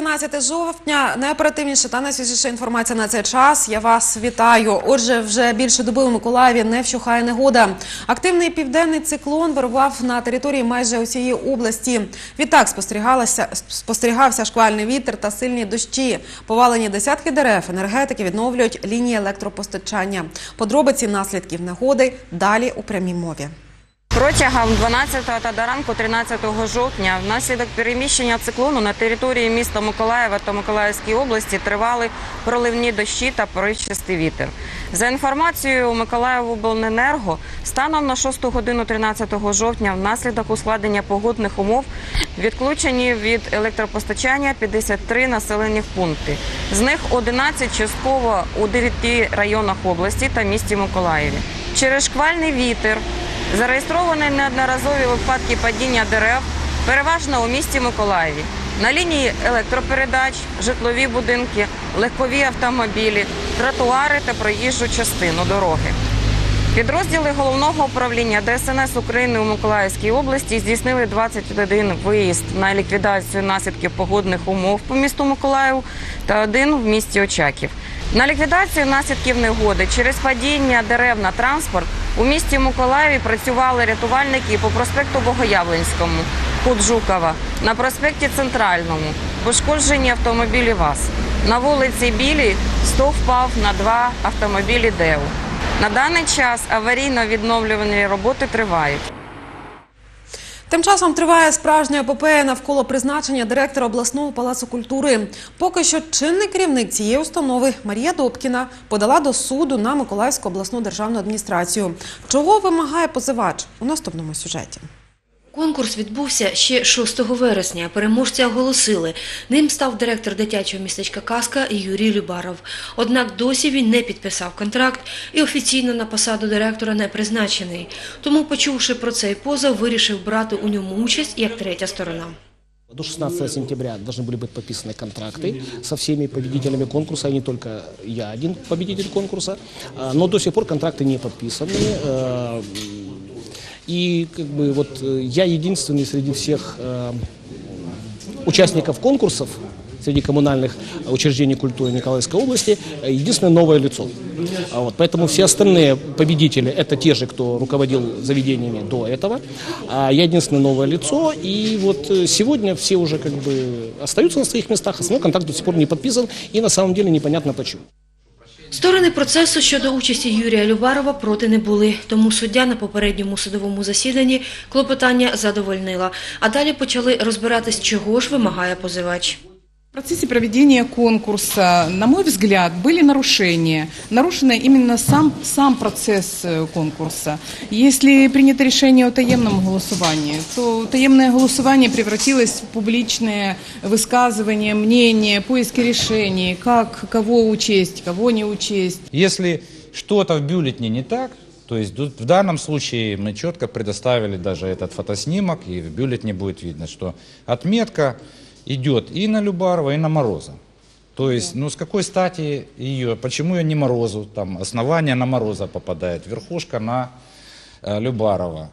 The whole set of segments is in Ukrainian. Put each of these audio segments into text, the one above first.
Четвер, 13 жовтня. Найоперативніша та найсвіжіша інформація на цей час. Я вас вітаю. Отже, вже більше доби у Миколаєві не вщухає негода. Активний південний циклон вирував на території майже усієї області. Відтак спостерігалася спостерігався шквальний вітер та сильні дощі. Повалені десятки дерев. Енергетики відновлюють лінії електропостачання. Подробиці наслідків негоди далі у прямій мові. Протягом 12 та до ранку 13 жовтня внаслідок переміщення циклону на території міста Миколаєва та Миколаївської області тривали проливні дощі та поривчастий вітер. За інформацією Миколаївобленерго, станом на 6 годину 13 жовтня внаслідок ускладнення погодних умов відключені від електропостачання 53 населених пункти. З них 11 частково у 9 районах області та місті Миколаєві. Через шквальний вітер Зареєстровані неодноразові випадки падіння дерев, переважно у місті Миколаєві. На лінії електропередач, житлові будинки, легкові автомобілі, тротуари та проїжджу частину дороги. Підрозділи головного управління ДСНС України у Миколаївській області здійснили 21 виїзд на ліквідацію наслідків погодних умов по місту Миколаїв та один в місті Очаків. На ліквідацію наслідків негоди через падіння дерев на транспорт у місті Миколаєві працювали рятувальники по проспекту Богоявленському, Куджукова, на проспекті Центральному, пошкоджені автомобілі ВАЗ. На вулиці Білій стовп впав на два автомобілі ДЕУ. На даний час аварійно-відновлювані роботи тривають. Тим часом триває справжня епопея навколо призначення директора обласного палацу культури. Поки що чинний керівник цієї установи Марія Добкіна подала до суду на Миколаївську обласну державну адміністрацію. Чого вимагає позивач у наступному сюжеті? Конкурс відбувся ще 6 вересня. Переможця оголосили. Ним став директор дитячого містечка Казка Юрій Любаров. Однак досі він не підписав контракт і офіційно на посаду директора не призначений. Тому, почувши про цей позов, вирішив брати у ньому участь як третя сторона. До 16 сентября должны были быть подписаны контракты со всеми победителями конкурса, а не только я один победитель конкурса. А, Но до сих пор контракты не подписаны. И как бы вот э, я единственный среди всех э, участников конкурсов, среди коммунальных учреждений культуры Николаевской области, э, единственное новое лицо. А Вот, поэтому все остальные победители это те же, кто руководил заведениями до этого. А я единственное новое лицо. И вот э, сегодня все уже как бы остаются на своих местах, основной контракт до сих пор не подписан, и на самом деле непонятно почему. Сторони процесу щодо участі Юрія Любарова проти не були, тому суддя на попередньому судовому засіданні клопотання задовольнила. А далі почали розбиратись, чого ж вимагає позивач. В процессе проведения конкурса, на мой взгляд, были нарушения. Нарушен именно сам, сам процесс э, конкурса. Если принято решение о таемном голосовании, то таемное голосование превратилось в публичное высказывание, мнение, поиски решений, как, кого учесть, кого не учесть. Если что-то в бюллетне не так, то есть в данном случае мы четко предоставили даже этот фотоснимок, и в бюллетне будет видно, что отметка идет и на Любарова, и на Мороза. То есть, ну с какой стати ее, почему ее не Морозу, там основание на Мороза попадает, верхушка на э, Любарова.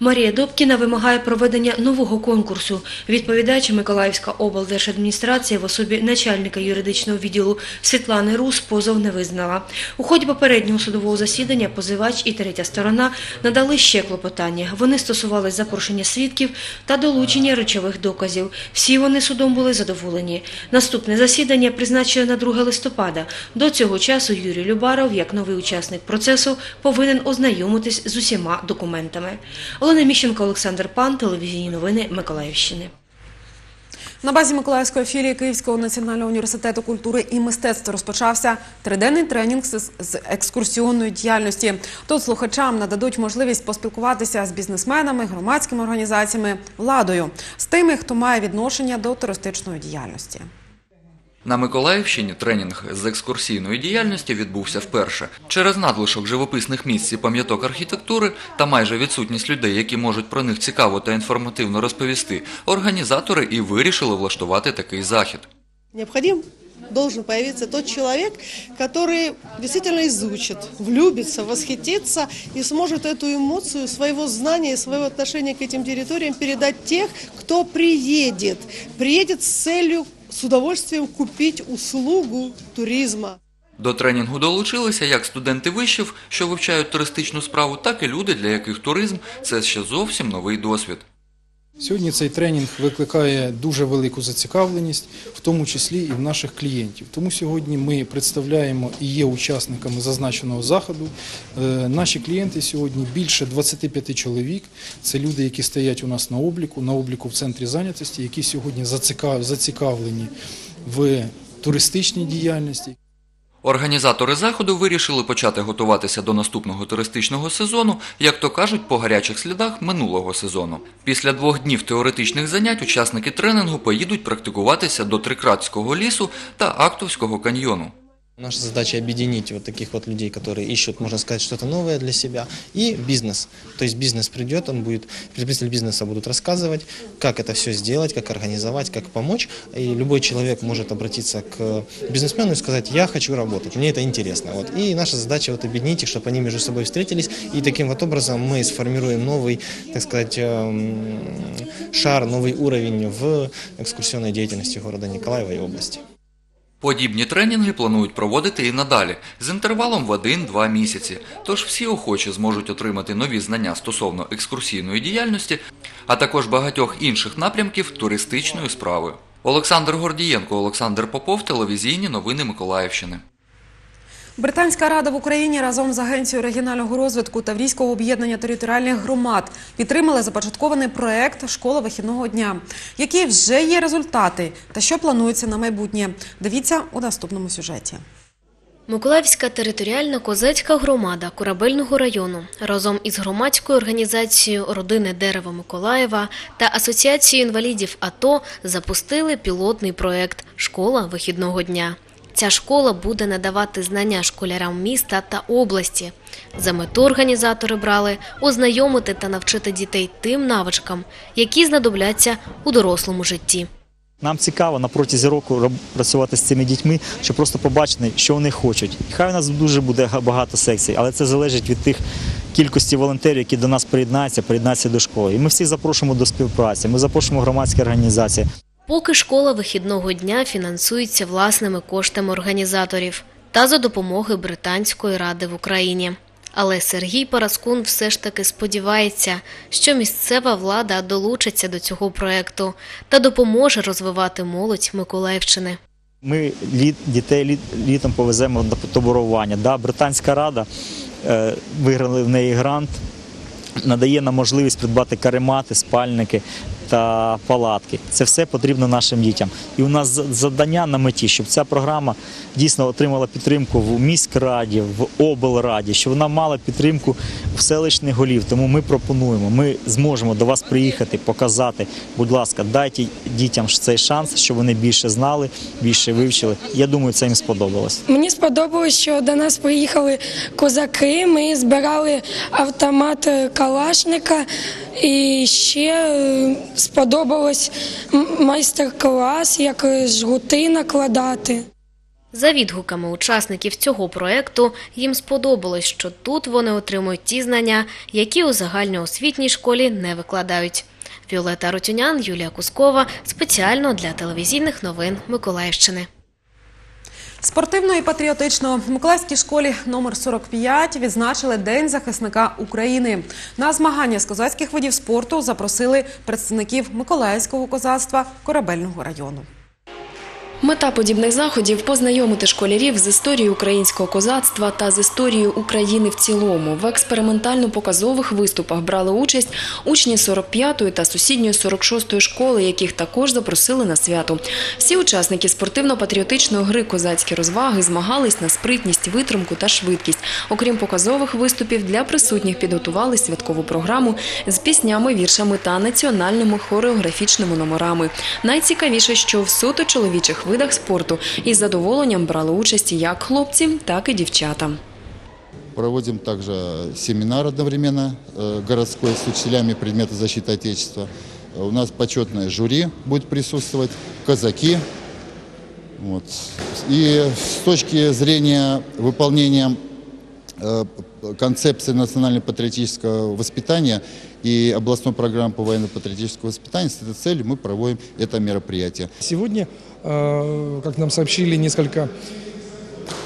Марія Добкіна вимагає проведення нового конкурсу. Відповідач Миколаївська облдержадміністрація в особі начальника юридичного відділу Світлани Рус позов не визнала. У ході попереднього судового засідання позивач і третя сторона надали ще клопотання. Вони стосувались запрошення свідків та долучення речових доказів. Всі вони судом були задоволені. Наступне засідання призначили на 2 листопада. До цього часу Юрій Любаров, як новий учасник процесу, повинен ознайомитись з усіма документами. Олена Міщенко, Олександр Пан, телевізійні новини Миколаївщини. На базі Миколаївської філії Київського національного університету культури і мистецтва розпочався триденний тренінг з екскурсіонної діяльності. Тут слухачам нададуть можливість поспілкуватися з бізнесменами, громадськими організаціями, владою, з тими, хто має відношення до туристичної діяльності. На Миколаївщині тренінг з екскурсійної діяльності відбувся вперше. Через надлишок живописних місць і пам'яток архітектури та майже відсутність людей, які можуть про них цікаво та інформативно розповісти, організатори і вирішили влаштувати такий захід. Необходим должен появиться тот человек, который действительно изучит, влюбится, восхитится и сможет эту эмоцию своего знания и своего отношения к этим территориям передать тех, кто приедет. Приедет с целью с удовольствием купить услугу туризма. До тренінгу долучилися як студенти вишів, що вивчають туристичну справу, так і люди, для яких туризм це ще зовсім новий досвід. Сьогодні цей тренінг викликає дуже велику зацікавленість, в тому числі і в наших клієнтів. Тому сьогодні ми представляємо і є учасниками зазначеного заходу. Е, Наші клієнти сьогодні більше 25 чоловік. Це люди, які стоять у нас на обліку, на обліку в центрі зайнятості, які сьогодні зацікавлені в туристичній діяльності. Організатори заходу вирішили почати готуватися до наступного туристичного сезону, як то кажуть, по гарячих слідах минулого сезону. Після двох днів теоретичних занять учасники тренінгу поїдуть практикуватися до Трикратського лісу та Актовського каньйону. Наша задача объединить вот таких вот людей, которые ищут, можно сказать, что-то новое для себя, и бизнес. То есть бизнес придет, он будет, представители бизнеса будут рассказывать, как это все сделать, как организовать, как помочь. И любой человек может обратиться к бизнесмену и сказать, я хочу работать, мне это интересно. Вот. И наша задача вот объединить их, чтобы они между собой встретились, и таким вот образом мы сформируем новый, так сказать, эм, шар, новый уровень в экскурсионной деятельности города Николаева и области. Подібні тренінги планують проводити і надалі з інтервалом в 1-2 місяці. Тож всі охочі зможуть отримати нові знання стосовно екскурсійної діяльності, а також багатьох інших напрямків туристичної справи. Олександр Гордієнко, Олександр Попов, телевізійні новини Миколаївщини. Британська рада в Україні разом з Агенцією регіонального розвитку Таврійського об'єднання територіальних громад підтримали започаткований проект Школа вихідного дня. Які вже є результати та що планується на майбутнє? Дивіться у наступному сюжеті. Миколаївська територіальна козацька громада Корабельного району разом із громадською організацією Родини дерева Миколаєва та Асоціацією інвалідів АТО запустили пілотний проект Школа вихідного дня. Ця школа буде надавати знання школярам міста та області. За мету організатори брали ознайомити та навчити дітей тим навичкам, які знадобляться у дорослому житті. Нам цікаво на протязі року працювати з цими дітьми, щоб просто побачити, що вони хочуть. Хай у нас дуже буде багато секцій, але це залежить від тих кількості волонтерів, які до нас приєднаються, приєднаються до школи. І ми всіх запрошуємо до співпраці. Ми запрошуємо громадські організації. Поки школа вихідного дня фінансується власними коштами організаторів та за допомоги Британської ради в Україні. Але Сергій Параскун все ж таки сподівається, що місцева влада долучиться до цього проекту та допоможе розвивати молодь Миколаївщини. Ми дітей літ, літом повеземо до таборування. Да, Британська рада е, виграли в неї грант, надає нам можливість придбати каремати, спальники та палатки. Це все потрібно нашим дітям. І у нас завдання на меті, щоб ця програма дійсно отримала підтримку в міськраді, в облраді, щоб вона мала підтримку в селищних голів. Тому ми пропонуємо, ми зможемо до вас приїхати, показати. Будь ласка, дайте дітям цей шанс, щоб вони більше знали, більше вивчили. Я думаю, це їм сподобалось. Мені сподобалось, що до нас приїхали козаки. Ми збирали автомат Калашника. І ще е, сподобалось майстер-клас, як е, жгути накладати. За відгуками учасників цього проекту їм сподобалось, що тут вони отримують ті знання, які у загальноосвітній школі не викладають. Віолета Рутюнян, Юлія Кускова спеціально для телевізійних новин Миколаївщини. Спортивно і патріотично Миколаївській школі номер 45 відзначили День захисника України. На змагання з козацьких видів спорту запросили представників Миколаївського козацтва корабельного району. Мета подібних заходів познайомити школярів з історією українського козацтва та з історією України в цілому. В експериментально-показових виступах брали участь учні 45-ї та сусідньої 46-ї школи, яких також запросили на свято. Всі учасники спортивно-патріотичної гри козацькі розваги змагались на спритність, витримку та швидкість. Окрім показових виступів, для присутніх підготували святкову програму з піснями, віршами та національними хореографічними номерами. Найцікавіше, що в суто чоловічих видах спорту із задоволенням брали участь як хлопці, так і дівчата. Проводим также семинар одновременно э, городской с учителями предмета защиты Отечества. У нас почетное жюри будет присутствовать, казаки. Вот. И с точки зрения выполнения э, концепции национально-патриотического воспитания и областной программы по военно-патриотическому воспитанию с этой целью мы проводим это мероприятие. Сегодня, э, как нам сообщили несколько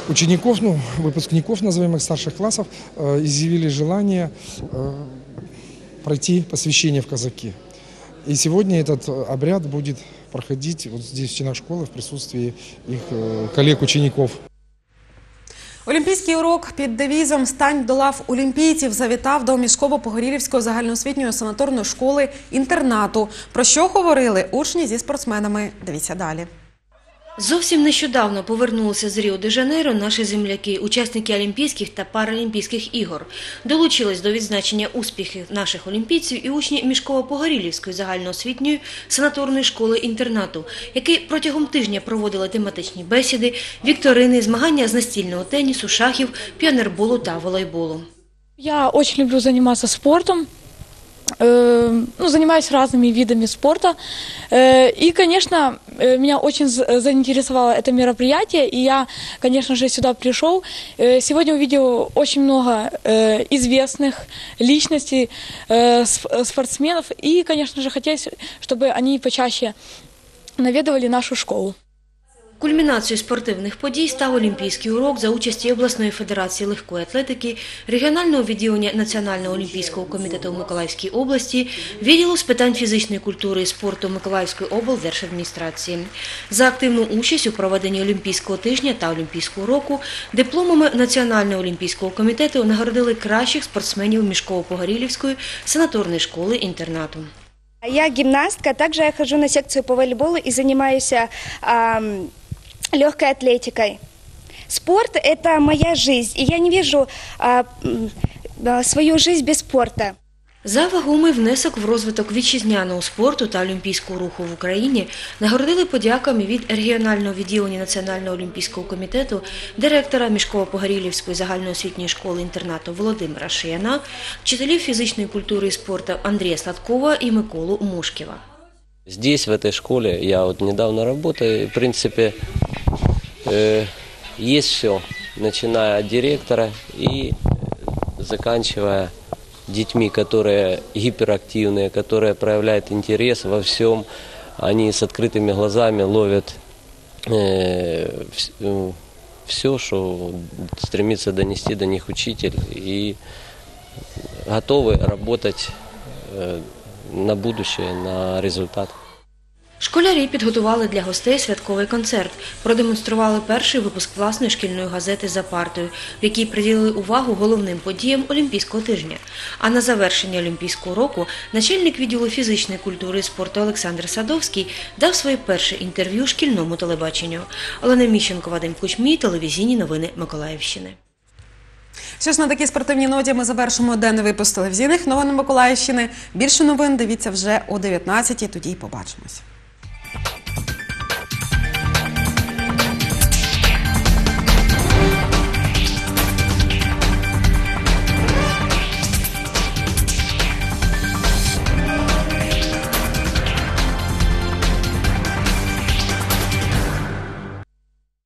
учеников, ну, выпускников, назовем их старших классов, э, изъявили желание э, пройти посвящение в казаки. И сегодня этот э, обряд будет проходить вот здесь, в стенах школы, в присутствии их э, коллег-учеников. Олімпійський урок під девізом Стань до лав олімпійців завітав до Мішково-Погорілівської загальноосвітньої санаторної школи інтернату. Про що говорили учні зі спортсменами? Дивіться далі. Зовсім нещодавно повернулися з Ріо-де-Жанейро наші земляки, учасники Олімпійських та Паралімпійських ігор. Долучились до відзначення успіхів наших олімпійців і учні Мішково-Погорілівської загальноосвітньої санаторної школи інтернату, які протягом тижня проводили тематичні бесіди, вікторини, змагання з настільного тенісу, шахів, піонерболу та волейболу. Я очень люблю заниматься спортом. Э, Ну, занимаюсь разными видами спорта. Э, И, конечно, э, меня очень за- заинтересовало это мероприятие, и я, конечно же, сюда пришел. Э, Сегодня увидел очень много э, известных личностей, э, сп- спортсменов, и, конечно же, хотелось, чтобы они почаще наведывали нашу школу. Кульмінацією спортивних подій став Олімпійський урок за участі обласної федерації легкої атлетики, регіонального відділення Національного олімпійського комітету в Миколаївській області, відділу з питань фізичної культури і спорту Миколаївської облдержадміністрації. За активну участь у проведенні Олімпійського тижня та Олімпійського року дипломами Національного олімпійського комітету нагородили кращих спортсменів Мішково-Погорілівської санаторної школи інтернату. Я гимнастка, также я хожу на секцию по волейболу и занимаюсь легкой атлетикой. Спорт – это моя жизнь, и я не вижу а, м, а, свою жизнь без спорта. За вагомий внесок в розвиток вітчизняного спорту та олімпійського руху в Україні нагородили подяками від регіонального відділення Національного олімпійського комітету директора Мішково-Погорілівської загальноосвітньої школи-інтернату Володимира Шияна, вчителів фізичної культури і спорту Андрія Сладкова і Миколу Мушківа. Здесь, в этой школе, я вот недавно работаю, и, в принципе, э, есть все, начиная от директора и заканчивая детьми, которые гиперактивные, которые проявляют интерес во всем, они с открытыми глазами ловят все, что стремится донести до них учитель, и готовы работать э, на будущее, на результат. Школярі підготували для гостей святковий концерт, продемонстрували перший випуск власної шкільної газети за партою, в якій приділили увагу головним подіям Олімпійського тижня. А на завершення Олімпійського року начальник відділу фізичної культури і спорту Олександр Садовський дав своє перше інтерв'ю шкільному телебаченню. Олена Міщенко, Вадим Кучмій, телевізійні новини Миколаївщини. Що ж на такій спортивній ноті ми завершимо денний випуск телевізійних новин Миколаївщини. Більше новин дивіться вже о 19-й, тоді й побачимось.